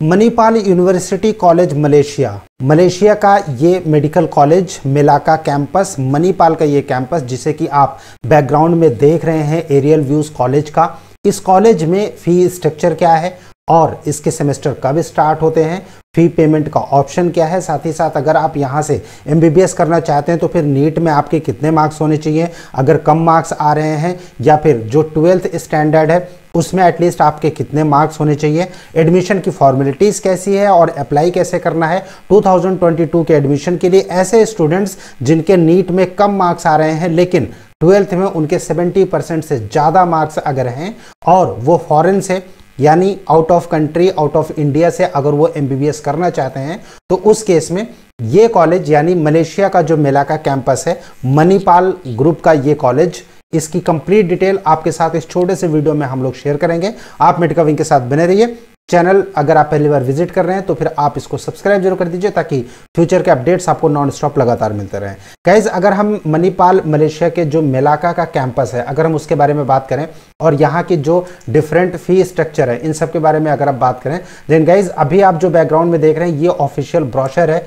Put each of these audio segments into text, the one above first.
Manipal university college Malaysia. Malaysia का ये medical college, Melaka campus, Manipal का ये कैंपस, जिसे कि आप बैकग्राउंड में देख रहे हैं, एरियल व्यूज़ कॉलेज का, इस कॉलेज में फ़ी स्ट्रक्चर क्या है और इसके सेमेस्टर कब स्टार्ट होते हैं, फ़ी पेमेंट का ऑप्शन क्या है, साथ ही साथ अगर आप यहाँ से एमबीबीएस करना चाहते हैं तो फिर नीट में आपके कितने मार्क्स होने चाहिए, अगर कम मार्क्स आ रहे हैं, या फिर जो ट्वेल्थ स्टैंडर्ड है उसमें एटलीस्ट आपके कितने मार्क्स होने चाहिए? एडमिशन की फॉर्मेलिटीज़ कैसी है और अप्लाई कैसे करना है? 2022 के एडमिशन के लिए ऐसे स्टूडेंट्स जिनके नीट में कम मार्क्स आ रहे हैं, लेकिन ट्वेल्थ में उनके 70 परसेंट से ज़्यादा मार्क्स अगर हैं और वो फॉरेन से, यानी out of country out of India से अगर वो एमबीबीएस करना चाहते हैं तो उस केस में ये कॉलेज यानी मलेशिया का जो मेला का कैंपस है, मणिपाल ग्रुप का ये कॉलेज इसकी कंप्लीट डिटेल आपके साथ इस छोटे से वीडियो में हम लोग शेयर करेंगे। आप मेडिका विंग के साथ बने रहिए। चैनल अगर आप पहली बार विज़िट कर रहे हैं तो फिर आप इसको सब्सक्राइब ज़रूर कर दीजिए ताकि फ्यूचर के अपडेट्स आपको नॉन स्टॉप लगातार मिलते रहें। गाइज़ अगर हम मणिपाल, मलेशिया के जो मेलाका का कैंपस है, अगर हम उसके बारे में बात करें, और यहाँ की जो डिफरेंट फ़ी स्ट्रक्चर है, इन सब के बारे में अगर आप बात करें देन गाइज़ अभी आप जो बैकग्राउंड में देख रहे हैं, ये ऑफिशियल ब्रोशर है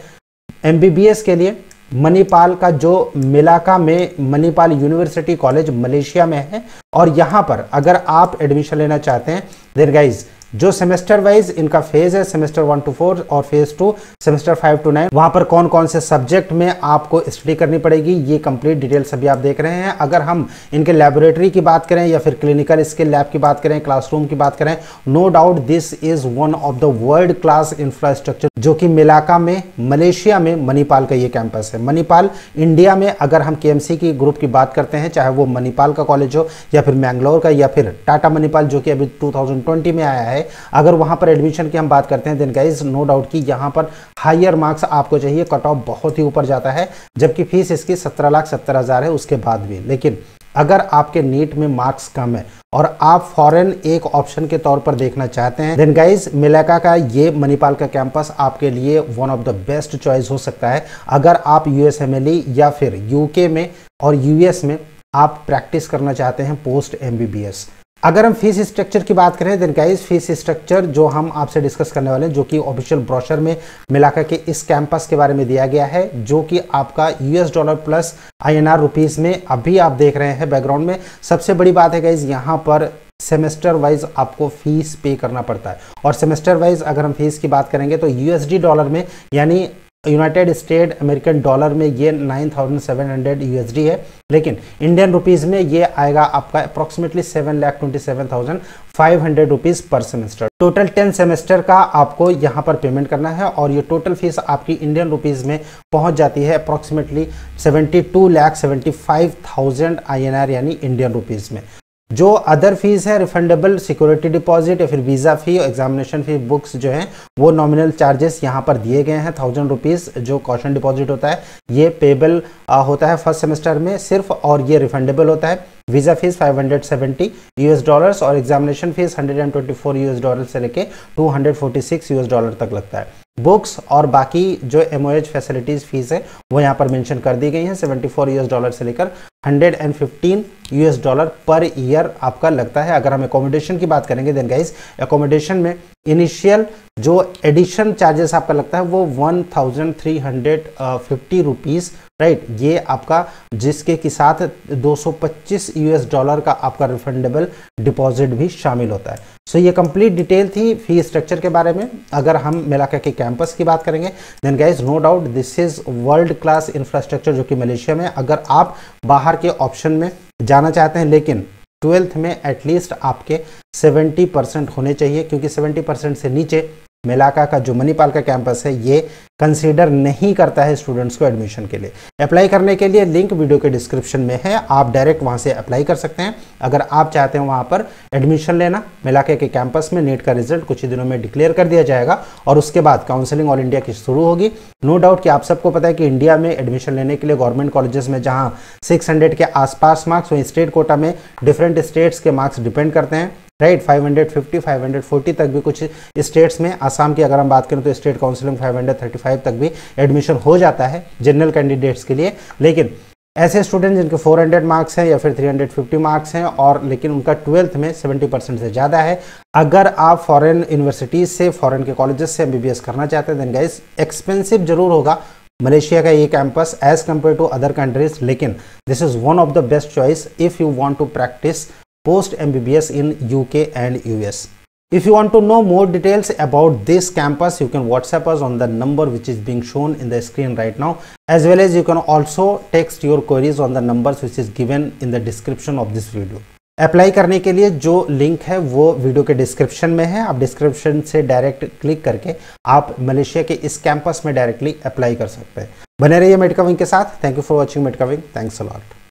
एमबीबीएस के लिए। मणिपाल का जो मिलाका में मणिपाल यूनिवर्सिटी कॉलेज मलेशिया में है, और यहाँ पर अगर आप एडमिशन लेना चाहते हैं देन गाइज़ जो सेमेस्टर वाइज इनका फ़ेज़ है सेमेस्टर वन टू फोर और phase two semester five two nine वहाँ पर कौन कौन से सब्जेक्ट में आपको स्टडी करनी पड़ेगी, ये कंप्लीट डिटेल्स अभी आप देख रहे हैं। अगर हम इनके लेबोरेटरी की बात करें या फिर क्लिनिकल स्किल लैब की बात करें क्लासरूम की बात करें no doubt this is one of the world class infrastructure जो कि मिलाका में, मलेशिया में मणिपाल का ये कैंपस है। मणिपाल, इंडिया में अगर हम के की ग्रुप की बात करते हैं, चाहे वो मणिपाल का कॉलेज हो, या फिर मैंगलोर का, या फिर टाटा मणिपाल, जो कि अभी 2020 में आया है, अगर वहाँ पर एडमिशन की हम बात करते हैं देन गाइज़ नो डाउट कि यहाँ पर हायर मार्क्स आपको चाहिए। कट ऑफ़ बहुत ही ऊपर जाता है, जबकि फ़ीस इसकी सत्रह लाख सत्तर हज़ार है, उसके बाद भी। लेकिन अगर आपके नीट में मार्क्स कम है और आप फॉरेन एक ऑप्शन के तौर पर देखना चाहते हैं देन गाइज़ मिलेका का ये मणिपाल का कैंपस आपके लिए one of the best choice हो सकता है। अगर आप यूएसएमएलई या फिर यूके में और यूएस में आप प्रैक्टिस करना चाहते हैं पोस्ट एमबीबीएस अगर हम फ़ीस स्ट्रक्चर की बात करें देन गाइस फ़ीस स्ट्रक्चर जो हम आपसे डिस्कस करने वाले हैं, जो कि ऑफिशियल ब्रोशर में मिलाकर के इस कैंपस के बारे में दिया गया है, जो कि आपका US dollar plus INR rupees में अभी आप देख रहे हैं बैकग्राउंड में। सबसे बड़ी बात है गाइज़ यहाँ पर सेमेस्टर वाइज आपको फ़ीस पे करना पड़ता है। और सेमेस्टर वाइज अगर हम फ़ीस की बात करेंगे तो यूएसडी डॉलर में, यानी यूनाइटेड स्टेट अमेरिकन डॉलर में ये 9,700 यूएसडी है। लेकिन इंडियन रुपीज़ में ये आएगा आपका approximately seven lakh twenty seven thousand five hundred rupees per semester total ten semester का आपको यहाँ पर पेमेंट करना है और ये टोटल फ़ीस आपकी इंडियन रुपीज़ में पहुँच जाती है approximately seventy two lakh seventy five thousand I N R यानी इंडियन रुपीज़ में। जो अदर फ़ीस है रिफंडेबल सिक्योरिटी डिपॉजिट या फिर वीज़ा फ़ी और एग्जामिनेशन फ़ी बुक्स जो हैं, वो नॉमिनल चार्जेस यहाँ पर दिए गए हैं थाउज़ेंड रुपीज़ जो कॉशन डिपॉजिट होता है, ये पेबल होता है फ़र्स्ट सेमेस्टर में सिर्फ़ और ये रिफंडेबल होता है। वीज़ा फ़ीस 570 यूएस डॉलर्स और एग्जामिनेशन फ़ीस 124 यूएस डॉलर से लेके 246 यूएस डॉलर तक लगता है। बुक्स और बाकी जो एमओएच फैसिलिटीज़ फ़ीस है, वो यहाँ पर मेंशन कर दी गई है 74 यूएस डॉलर से लेकर 115 यूएस डॉलर पर ईयर आपका लगता है। अगर हम एकोमोडेशन की बात करेंगे देन गाइस एकोमोडेशन में इनिशियल जो एडिशन चार्जेस आपका लगता है वो one thousand three hundred fifty rupees right ये आपका जिसके के साथ 225 यूएस डॉलर का आपका रिफंडेबल डिपॉजिट भी शामिल होता है। सो so, ये कंप्लीट डिटेल थी फ़ी स्ट्रक्चर के बारे में। अगर हम मिलाकर के कैंपस की बात करेंगे then guys no doubt this is world class infrastructure जो कि मलेशिया में अगर आप बाहर के ऑप्शन में जाना चाहते हैं, लेकिन ट्वेल्थ में एटलीस्ट आपके 70 परसेंट होने चाहिए, क्योंकि 70 परसेंट से नीचे मेलाका का जो मणिपाल का कैंपस है, ये कंसीडर नहीं करता है स्टूडेंट्स को एडमिशन के लिए। अप्लाई करने के लिए लिंक वीडियो के डिस्क्रिप्शन में है, आप डायरेक्ट वहाँ से अप्लाई कर सकते हैं। अगर आप चाहते हैं वहाँ पर एडमिशन लेना, मेलाका के कैंपस में नीट का रिज़ल्ट कुछ ही दिनों में डिक्लेयर कर दिया जाएगा और उसके बाद काउंसलिंग ऑल इंडिया की शुरू होगी। नो डाउट कि आप सबको पता है कि इंडिया में एडमिशन लेने के लिए गवर्नमेंट कॉलेजेस में जहाँ सिक्स के आसपास मार्क्स वहीं स्टेट कोटा में डिफरेंट स्टेट्स के मार्क्स डिपेंड करते हैं। राइट 550 540 तक भी कुछ स्टेट्स में, आसाम की अगर हम बात करें तो स्टेट काउंसिल काउंसिलिंग 535 तक भी एडमिशन हो जाता है जनरल कैंडिडेट्स के लिए। लेकिन ऐसे स्टूडेंट जिनके 400 मार्क्स हैं या फिर 350 मार्क्स हैं और लेकिन उनका ट्वेल्थ में 70 परसेंट से ज़्यादा है, अगर आप फॉरेन यूनिवर्सिटीज़ से फॉरेन के कॉलेजेस से एमबीबीएस करना चाहते हैं देन गाइस एक्सपेंसिव ज़रूर होगा। मलेशिया का ये campus as compare to other countries लेकिन this is one of the best choice if you want to practice post MBBS in UK and US. If you want to know more details about this campus, you can WhatsApp us on the number which is being shown in the screen right now. As well as you can also text your queries on the numbers which is given in the description of this video. Apply करने के लिए जो link है वो video के description में है आप डिस्क्रिप्शन से डायरेक्ट क्लिक करके आप मलेशिया के इस कैंपस में डायरेक्टली अप्लाई कर सकते हैं बने रहिए मेडिकविंग के साथ thank you for watching Medica wing thanks a lot